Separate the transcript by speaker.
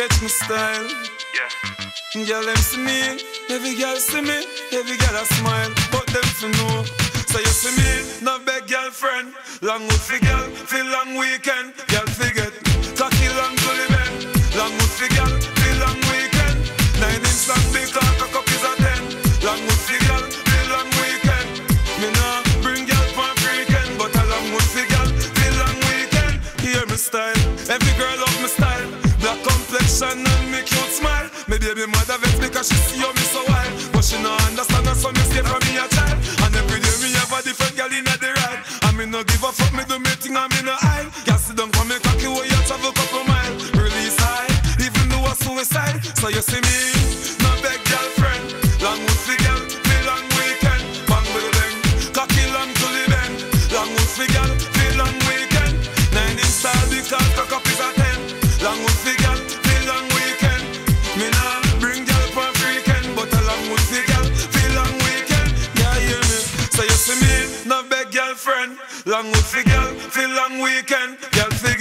Speaker 1: Catch my style.
Speaker 2: Yeah.
Speaker 1: Girl, them see me, every girl see me, every girl a smile, but them to know. So you see me, no beg girlfriend, long wood for girl, feel long weekend, girl forget, cocky long to the bend, long wood for girl, feel long weekend, nine inch long big cock, cock up is a ten, long wood for girl, feel long weekend, me nah bring girl for freaking, but a long for girl, feel long weekend, hear me style, every girl love me style, black complexion and me cute smile, me baby mother vex because she see how me so wild, but she no understand her so me stay from me a child, and every day me have a different girl in the ride, and me no give a fuck, me do me thing and me no hide, girl sit down for me cocky where you travel couple mile, release high, even though a suicide, so you see me, no beg girlfriend, long wood for girl, long wood for girl, feel long weekend, girl, feel